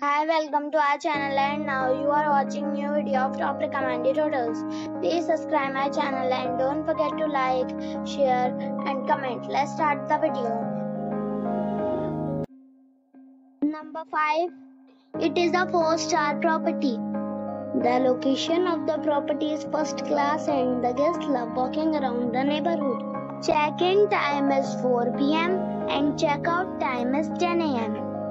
Hi, welcome to our channel and now you are watching new video of top recommended hotels. Please subscribe my channel and don't forget to like, share and comment. Let's start the video. Number 5. It is a 4-star property. The location of the property is first class and the guests love walking around the neighborhood. Check-in time is 4 p.m. and check-out time is 10 a.m.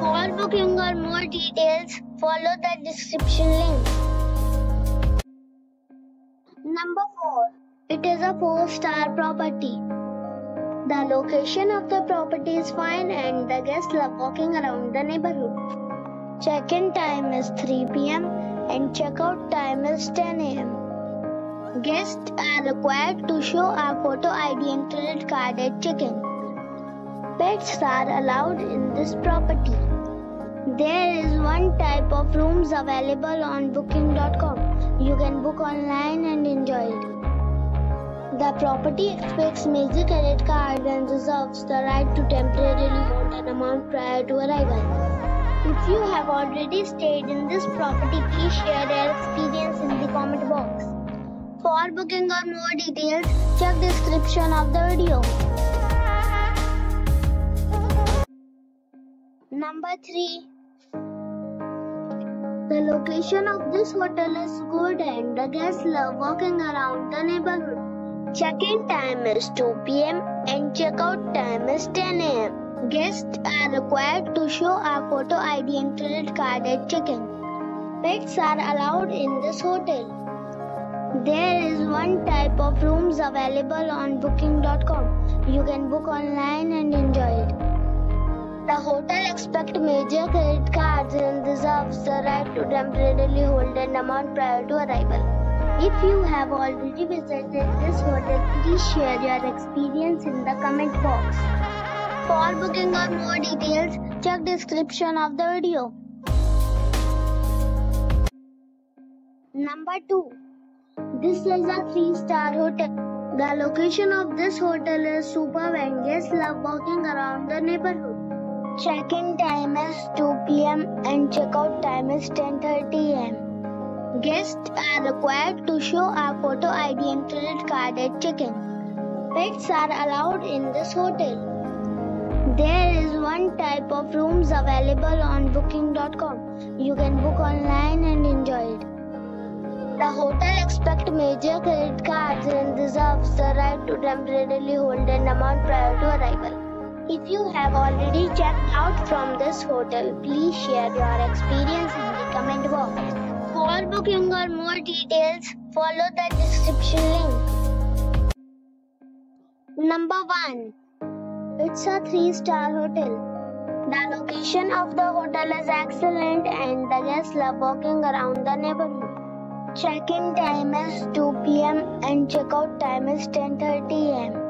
For booking or more details, follow the description link. Number 4. It is a 4-star property. The location of the property is fine and the guests love walking around the neighborhood. Check-in time is 3 p.m. and check-out time is 10 a.m. Guests are required to show a photo ID and credit card at check-in. Pets are allowed in this property. There is one type of rooms available on booking.com. You can book online and enjoy it. The property expects major credit card and reserves the right to temporarily hold an amount prior to arrival. If you have already stayed in this property, please share your experience in the comment box. For booking or more details, check description of the video. Number 3 The location of this hotel is good and the guests love walking around the neighborhood. Check-in time is 2 p.m. and check-out time is 10 a.m. Guests are required to show a photo ID and credit card at check-in. Pets are allowed in this hotel. There is one type of rooms available on booking.com. You can book online and enjoy it. The hotel expects major credit cards and reserves the right to temporarily hold an amount prior to arrival. If you have already visited this hotel, please share your experience in the comment box. For booking or more details, check description of the video. Number 2. This is a 3-star hotel. The location of this hotel is superb and guests love walking around the neighborhood. Check-in time is 2 p.m. and check-out time is 10:30 a.m. Guests are required to show a photo ID and credit card at check-in. Pets are allowed in this hotel. There is one type of rooms available on booking.com. You can book online and enjoy it. The hotel expects major credit cards and reserves the right to temporarily hold an amount prior to arrival. If you have already checked out from this hotel, please share your experience in the comment box. For booking or more details, follow the description link. Number 1. It's a 3-star hotel. The location of the hotel is excellent and the guests love walking around the neighborhood. Check-in time is 2 p.m. and check-out time is 10:30 a.m.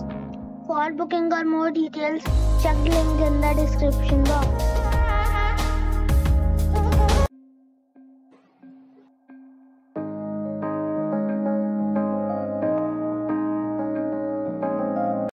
For booking or more details, check link in the description box.